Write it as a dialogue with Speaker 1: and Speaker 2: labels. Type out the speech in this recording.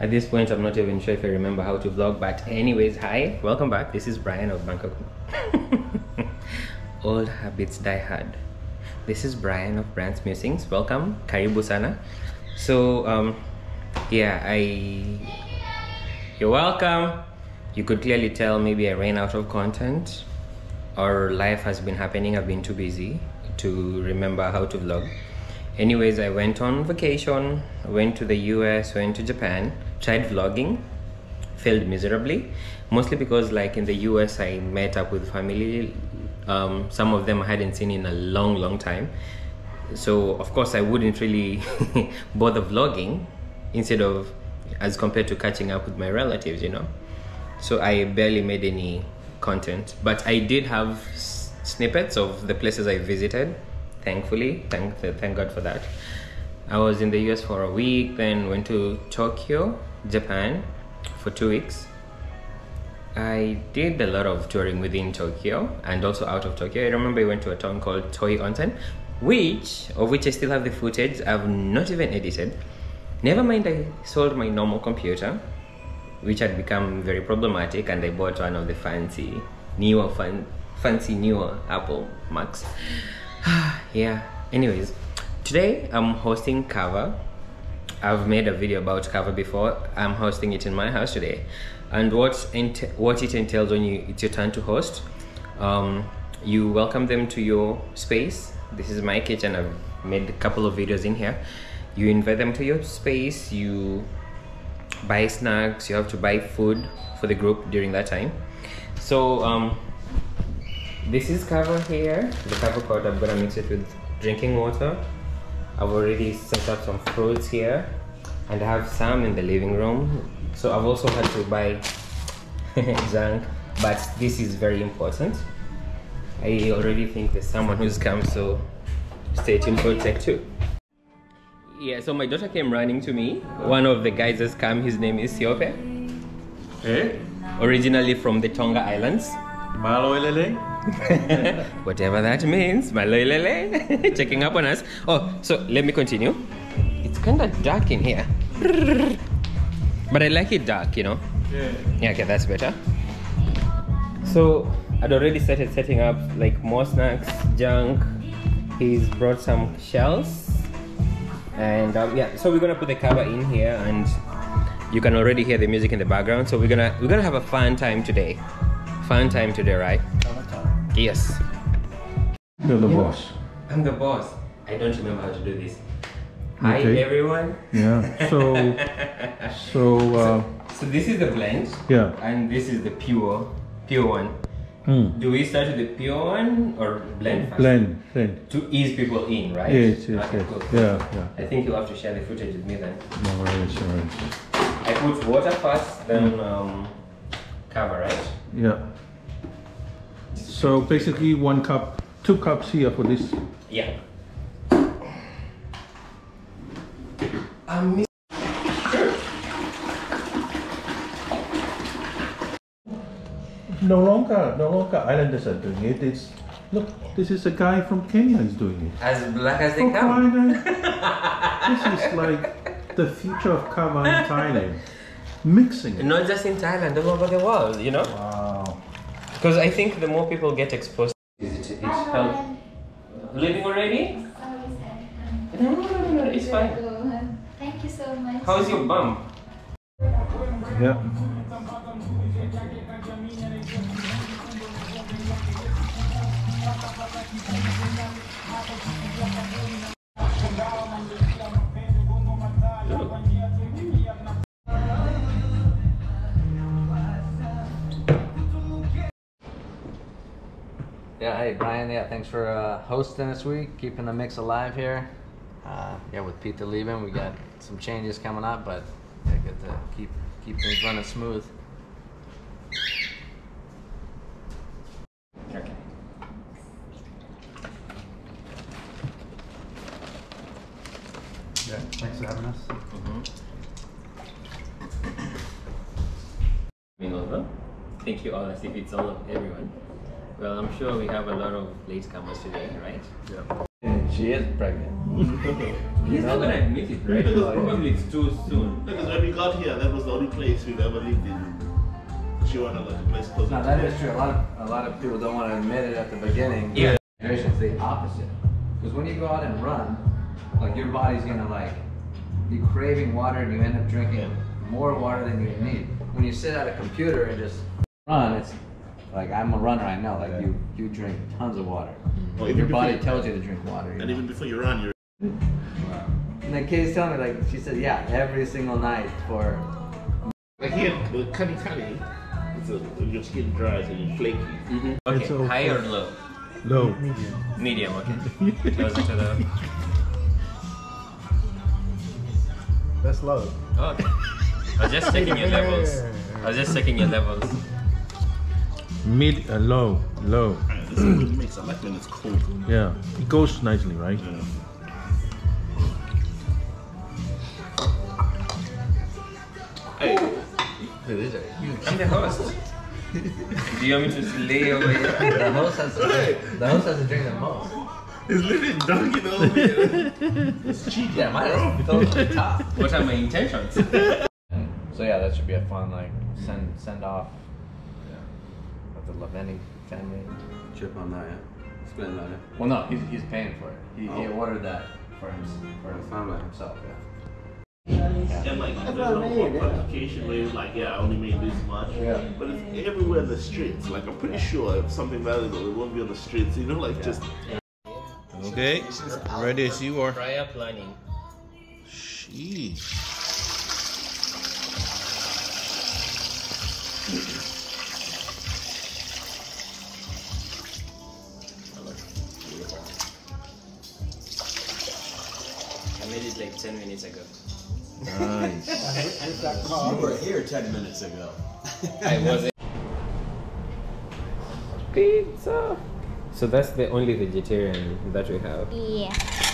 Speaker 1: At this point, I'm not even sure if I remember how to vlog, but anyways, hi, welcome back. This is Bryan of Bangkok. Old habits die hard. This is Bryan of Bryans Musings. Welcome, karibu sana. So, um, yeah, I. You're welcome. You could clearly tell maybe I ran out of content, or life has been happening. I've been too busy to remember how to vlog. Anyways, I went on vacation, went to the US, went to Japan, tried vlogging, failed miserably. Mostly because, like in the US, I met up with family. Um, some of them I hadn't seen in a long, long time. So, of course, I wouldn't really bother vlogging instead of as compared to catching up with my relatives, you know. So, I barely made any content, but I did have snippets of the places I visited thankfully thank thank god for that i was in the us for a week then went to tokyo japan for two weeks. I did a lot of touring within tokyo and also out of tokyo. I remember i went to a town called toi onsen which of which i still have the footage i've not even edited. Never mind i sold my normal computer which had become very problematic and i bought one of the fancy newer fan, fancy newer apple macs. Yeah anyways. Today i'm hosting kava i've made a video about kava before. I'm hosting it in my house today. And what ent- what it entails when you it's your turn to host um, you welcome them to your space. This is my kitchen. I've made a couple of videos in here. You invite them to your space. You buy snacks. You have to buy food for the group during that time. So um, this is kava here. The kava pot i'm gonna mix it with drinking water i've already set up some fruits here and i have some in the living room. So i've also had to buy junk but this is very important. I already think there's someone who's come so stay tuned for tech two. Yeah so my daughter came running to me. One of the guys has come. His name is siope.
Speaker 2: Eh?
Speaker 1: originally from the tonga islands
Speaker 2: Maloilele?
Speaker 1: whatever that means malolele checking up on us. Oh so let me continue. It's kind of dark in here. But i like it dark you know?
Speaker 2: Yeah.
Speaker 1: yeah okay that's better. So i'd already started setting up like more snacks junk. He's brought some shells. And um, yeah so we're gonna put the kava in here and you can already hear the music in the background. So we're gonna we're gonna have a fun time today fun time today right yes
Speaker 2: You're the boss.
Speaker 1: I'm the boss. I don't remember how to do this. Hi
Speaker 2: Okay.
Speaker 1: everyone.
Speaker 2: Yeah. So, so, uh,
Speaker 1: So this is the blend
Speaker 2: yeah.
Speaker 1: and this is the pure pure one.
Speaker 2: Mm.
Speaker 1: Do we start with the pure one or blend first?
Speaker 2: Blend, blend.
Speaker 1: To ease people in, right?
Speaker 2: Yes, yes,
Speaker 1: Okay,
Speaker 2: yes.
Speaker 1: cool.
Speaker 2: Yeah, yeah.
Speaker 1: I think you'll have to share the footage with me then.
Speaker 2: No worries, no worries.
Speaker 1: I put water first, then um, kava, right?
Speaker 2: Yeah. So basically one cup, two cups here for this.
Speaker 1: Yeah. Um,
Speaker 2: No longer, no longer islanders are doing it. It's, look, this is a guy from Kenya is doing it.
Speaker 1: as black as they
Speaker 2: Oh,
Speaker 1: come.
Speaker 2: Thailand. this is like the future of kava in Thailand. Mixing it.
Speaker 1: Not just in Thailand, all over the world, you know?
Speaker 2: Wow.
Speaker 1: Because I think the more people get exposed, it, it helps. Leaving already?
Speaker 3: Sorry.
Speaker 1: No, no, no, no, it's fine.
Speaker 3: Thank you so much.
Speaker 1: How's your bum?
Speaker 2: Yeah.
Speaker 4: Yeah, hey Bryan. Yeah, thanks for uh, hosting this week, keeping the mix alive here. Uh, yeah, with Peter leaving, we got some changes coming up, but yeah, good to keep keep things running smooth.
Speaker 1: Okay.
Speaker 2: Yeah. Thanks for having us.
Speaker 1: Coming over. Thank you all as if it's all of everyone. Well, I'm sure we have a lot of latecomers today, right?
Speaker 2: Yeah.
Speaker 4: She is pregnant.
Speaker 1: He's not gonna admit it, right? Probably it's too soon.
Speaker 5: Because when we got here, that was the only place we've ever lived in. Chihuahua, like a place close.
Speaker 4: No, that is true. A lot of a lot of people don't want to admit it at the beginning.
Speaker 1: Yeah.
Speaker 4: It's the opposite. Because when you go out and run, like your body's gonna like be craving water and you end up drinking more water than you need. When you sit at a computer and just run, it's like I'm a runner. I know. Like you, you drink tons of water.
Speaker 5: Well,
Speaker 4: your
Speaker 5: before
Speaker 4: body
Speaker 5: you-
Speaker 4: tells you to drink water.
Speaker 5: And
Speaker 4: know?
Speaker 5: even before you run, you're.
Speaker 4: And then Kay's telling me like she said, yeah, every single night for
Speaker 5: Like here, the cunny cunny, it's a, your skin dries and you're flaky.
Speaker 1: Mm-hmm. Okay,
Speaker 2: It's okay.
Speaker 1: high or low?
Speaker 2: Low.
Speaker 1: Medium, okay. Closer to the.
Speaker 6: That's low.
Speaker 1: Oh, okay. I was just checking your levels. I was just checking your levels.
Speaker 2: Mid and low. Low.
Speaker 5: Alright, this is a good mix. I like when it's cold.
Speaker 2: Yeah. It goes nicely, right?
Speaker 5: Yeah. Hey,
Speaker 4: these are huge.
Speaker 1: I'm the host. Do you want me to lay over here?
Speaker 4: The host has to drink, the host has to drink the most.
Speaker 5: it's literally dunking over here. It's cheating.
Speaker 4: Yeah, mine is totally top.
Speaker 1: What are my intentions?
Speaker 4: So yeah, that should be a fun like send send off. Yeah. Of the Laveni family.
Speaker 7: Chip on that, yeah. Explain that, yeah.
Speaker 4: Well, no, he's, he's paying for it. He, he
Speaker 7: Oh.
Speaker 4: ordered that for his for his
Speaker 7: Family.
Speaker 4: himself. Yeah.
Speaker 5: And like, there's no more quantification where it's like, yeah, I only made this much.
Speaker 4: Yeah.
Speaker 5: But it's everywhere in the streets. Like, I'm pretty sure if something valuable, it won't be on the streets. You know, like just.
Speaker 2: Okay. Ready as you are.
Speaker 1: Prior planning.
Speaker 2: Sheesh.
Speaker 1: Made it like 10 minutes ago.
Speaker 2: Nice.
Speaker 7: You were here 10 minutes ago.
Speaker 1: I wasn't. Pizza. So that's the only vegetarian that we have.
Speaker 3: Yeah.